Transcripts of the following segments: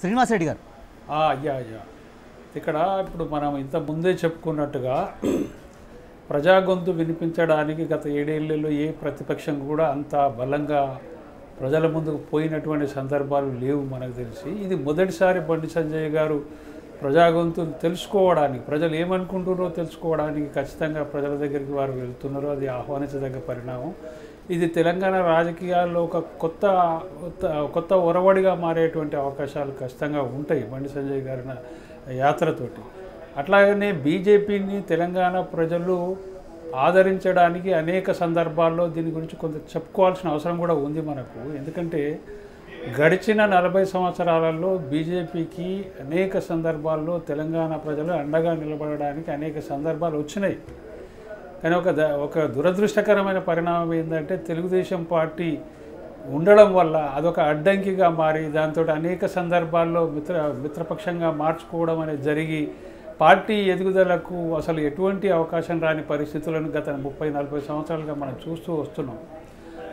శ్రీనివాసరెడ్డి గారు. అయ్యా అయ్యా ఇక్కడ ఇప్పుడు మనం ఇంత ముందే చెప్పుకున్నట్టుగా ప్రజా గొంతు వినిపించడానికి గత ఏడేళ్ళలో ఏ ప్రతిపక్షం కూడా అంత బలంగా ప్రజల ముందుకు పోయినటువంటి సందర్భాలు లేవు మనకు తెలిసి. ఇది మొదటిసారి బండి సంజయ్ గారు ప్రజా గొంతు తెలుసుకోవడానికి ప్రజలు ఏమనుకుంటున్నారో తెలుసుకోవడానికి ఖచ్చితంగా ప్రజల దగ్గరికి వారు వెళ్తున్నారో. అది ఆహ్వానించదగ్గ పరిణామం. ఇది తెలంగాణ రాజకీయాల్లో ఒక కొత్త కొత్త కొత్త ఒరవడిగా మారేటువంటి అవకాశాలు ఖచ్చితంగా ఉంటాయి బండి సంజయ్ గారి యాత్రతోటి. అట్లాగనే బీజేపీని తెలంగాణ ప్రజలు ఆదరించడానికి అనేక సందర్భాల్లో దీని గురించి కొంత చెప్పుకోవాల్సిన అవసరం కూడా ఉంది మనకు. ఎందుకంటే గడిచిన నలభై సంవత్సరాలలో బీజేపీకి అనేక సందర్భాల్లో తెలంగాణ ప్రజలు అండగా నిలబడడానికి అనేక సందర్భాలు వచ్చినాయి. కానీ ఒక ద- ఒక దురదృష్టకరమైన పరిణామం ఏంటంటే తెలుగుదేశం పార్టీ ఉండడం వల్ల అదొక అడ్డంకిగా మారి దాంతో అనేక సందర్భాల్లో మిత్ర మిత్రపక్షంగా మార్చుకోవడం అనేది జరిగి పార్టీ ఎదుగుదలకు అసలు ఎటువంటి అవకాశం రాని పరిస్థితులను గత ముప్పై నలభై సంవత్సరాలుగా మనం చూస్తూ వస్తున్నాం.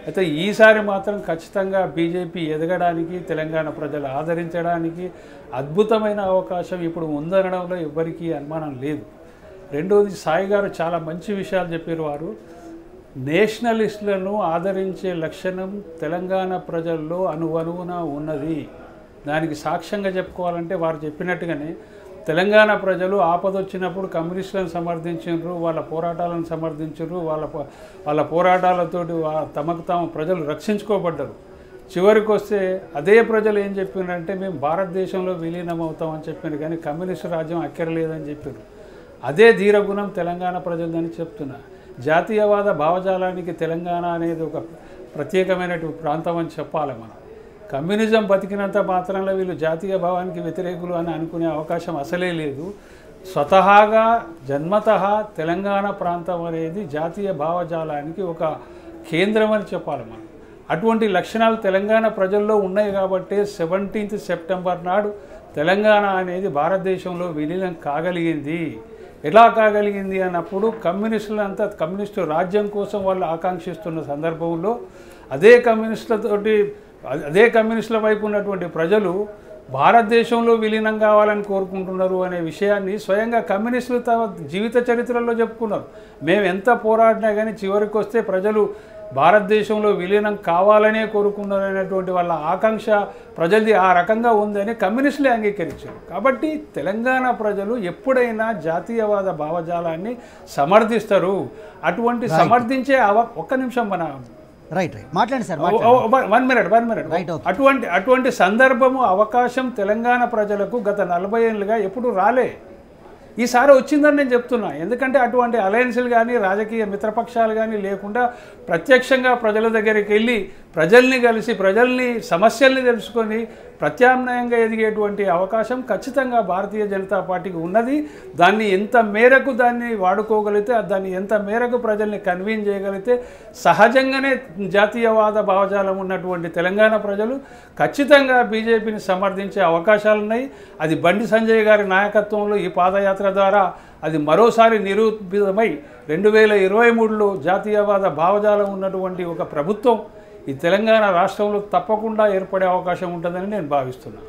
అయితే ఈసారి మాత్రం ఖచ్చితంగా బీజేపీ ఎదగడానికి తెలంగాణ ప్రజలు ఆదరించడానికి అద్భుతమైన అవకాశం ఇప్పుడు ఉందనడంలో ఎవరికీ అనుమానం లేదు. రెండోది సాయి గారు చాలా మంచి విషయాలు చెప్పారు వారు. నేషనలిస్టులను ఆదరించే లక్షణం తెలంగాణ ప్రజల్లో అనువనువున ఉన్నది. దానికి సాక్ష్యంగా చెప్పుకోవాలంటే వారు చెప్పినట్టుగానే తెలంగాణ ప్రజలు ఆపదొచ్చినప్పుడు కమ్యూనిస్టులను సమర్థించారు వాళ్ళ పోరాటాలను సమర్థించారు వాళ్ళ వాళ్ళ పోరాటాలతోటి తమకు తాము ప్రజలు రక్షించుకోబడ్డారు. చివరికి వస్తే అదే ప్రజలు ఏం చెప్పినారంటే మేము భారతదేశంలో విలీనం అవుతామని చెప్పారు కానీ కమ్యూనిస్టు రాజ్యం అక్కర్లేదని చెప్పారు అదే ధీరగుణం తెలంగాణ ప్రజలదని చెప్తున్నా. జాతీయవాద భావజాలానికి తెలంగాణ అనేది ఒక ప్రత్యేకమైనటువంటి ప్రాంతం అని చెప్పాలి మనం. కమ్యూనిజం బతికినంత మాత్రంలో వీళ్ళు జాతీయ భావానికి వ్యతిరేకులు అని అనుకునే అవకాశం అసలే లేదు. స్వతహాగా జన్మత తెలంగాణ ప్రాంతం అనేది జాతీయ భావజాలానికి ఒక కేంద్రం అని చెప్పాలి మనం. అటువంటి లక్షణాలు తెలంగాణ ప్రజల్లో ఉన్నాయి కాబట్టి సెవెంటీన్త్ సెప్టెంబర్ నాడు తెలంగాణ అనేది భారతదేశంలో విలీనం కాగలిగింది. ఎలా కాగలిగింది అన్నప్పుడు కమ్యూనిస్టులంతా కమ్యూనిస్టు రాజ్యం కోసం వాళ్ళు ఆకాంక్షిస్తున్న సందర్భంలో అదే కమ్యూనిస్టులతోటి అదే కమ్యూనిస్టుల వైపు ఉన్నటువంటి ప్రజలు భారతదేశంలో విలీనం కావాలని కోరుకుంటున్నారు అనే విషయాన్ని స్వయంగా కమ్యూనిస్టులు తమ జీవిత చరిత్రలో చెప్పుకున్నారు. మేము ఎంత పోరాడినా కానీ చివరికి వస్తే ప్రజలు భారతదేశంలో విలీనం కావాలనే కోరుకున్నారు అనేటువంటి వాళ్ళ ఆకాంక్ష ప్రజలది ఆ రకంగా ఉందని కమ్యూనిస్టులే అంగీకరించారు. కాబట్టి తెలంగాణ ప్రజలు ఎప్పుడైనా జాతీయవాద భావజాలాన్ని సమర్థిస్తారు. అటువంటి సమర్థించే అవ ఒక్క నిమిషం మన రైట్ రైట్ మాట్లాడండి sir one minute one minute. Okay. అటువంటి అటువంటి సందర్భము అవకాశం తెలంగాణ ప్రజలకు గత నలభై ఏళ్ళుగా ఎప్పుడు రాలే. ఈసారి వచ్చిందని నేను చెప్తున్నా. ఎందుకంటే అటువంటి అలయన్స్లు కానీ రాజకీయ మిత్రపక్షాలు కానీ లేకుండా ప్రత్యక్షంగా ప్రజల దగ్గరికి వెళ్ళి ప్రజల్ని కలిసి ప్రజల్ని సమస్యల్ని తెలుసుకొని ప్రత్యామ్నాయంగా ఎదిగేటువంటి అవకాశం ఖచ్చితంగా భారతీయ జనతా పార్టీకి ఉన్నది. దాన్ని ఎంత మేరకు దాన్ని వాడుకోగలిగితే దాన్ని ఎంత మేరకు ప్రజల్ని కన్వీన్ చేయగలిగితే సహజంగానే జాతీయవాద భావజాలం ఉన్నటువంటి తెలంగాణ ప్రజలు ఖచ్చితంగా బీజేపీని సమర్థించే అవకాశాలు ఉన్నాయి. అది బండి సంజయ్ గారి నాయకత్వంలో ఈ పాదయాత్ర ద్వారా అది మరోసారి నిరూపితమై రెండు వేల ఇరవై మూడులో జాతీయవాద భావజాలం ఉన్నటువంటి ఒక ప్రభుత్వం ఈ తెలంగాణ రాష్ట్రంలో తప్పకుండా ఏర్పడే అవకాశం ఉంటుందని నేను భావిస్తున్నాను.